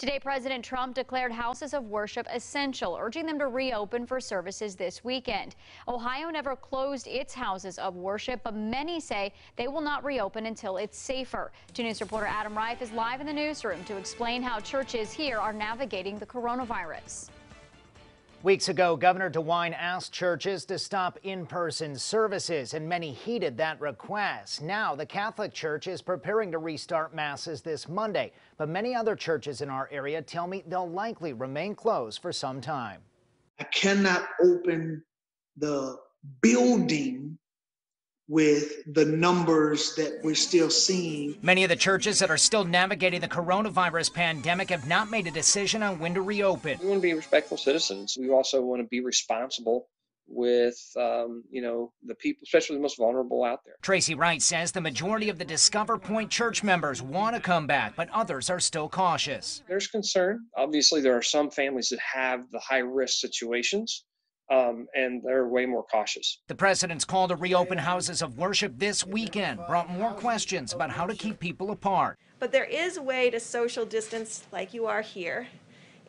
Today, President Trump declared houses of worship essential, urging them to reopen for services this weekend. Ohio never closed its houses of worship, but many say they will not reopen until it's safer. 2 News reporter Adam Reif is live in the newsroom to explain how churches here are navigating the coronavirus. Weeks ago, Governor DeWine asked churches to stop in-person services, and many heeded that request. Now, the Catholic Church is preparing to restart masses this Monday, but many other churches in our area tell me they'll likely remain closed for some time. I cannot open the building with the numbers that we're still seeing. Many of the churches that are still navigating the coronavirus pandemic have not made a decision on when to reopen. We want to be respectful citizens. We also want to be responsible with um, you know the people especially the most vulnerable out there tracy wright says the majority of the discover point church members want to come back but others are still cautious there's concern obviously there are some families that have the high risk situations um, and they're way more cautious. The president's call to reopen houses of worship this weekend brought more questions about how to keep people apart. But there is a way to social distance like you are here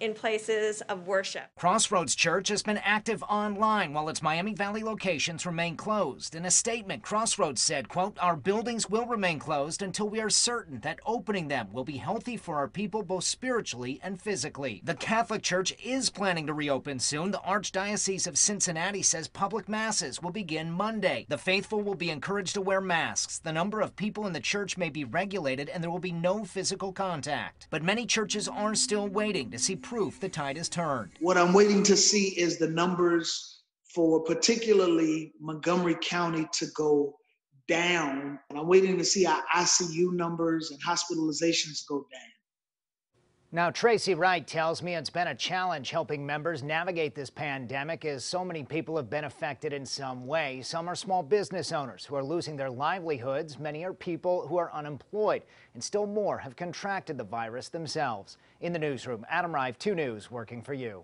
in places of worship. Crossroads Church has been active online while its Miami Valley locations remain closed. In a statement, Crossroads said, quote, our buildings will remain closed until we are certain that opening them will be healthy for our people both spiritually and physically. The Catholic Church is planning to reopen soon. The Archdiocese of Cincinnati says public masses will begin Monday. The faithful will be encouraged to wear masks. The number of people in the church may be regulated and there will be no physical contact. But many churches are still waiting to see proof the tide has turned. What I'm waiting to see is the numbers for particularly Montgomery County to go down. And I'm waiting to see our ICU numbers and hospitalizations go down. Now, Tracy Wright tells me it's been a challenge helping members navigate this pandemic as so many people have been affected in some way. Some are small business owners who are losing their livelihoods. Many are people who are unemployed, and still more have contracted the virus themselves. In the newsroom, Adam Rive, 2 News, working for you.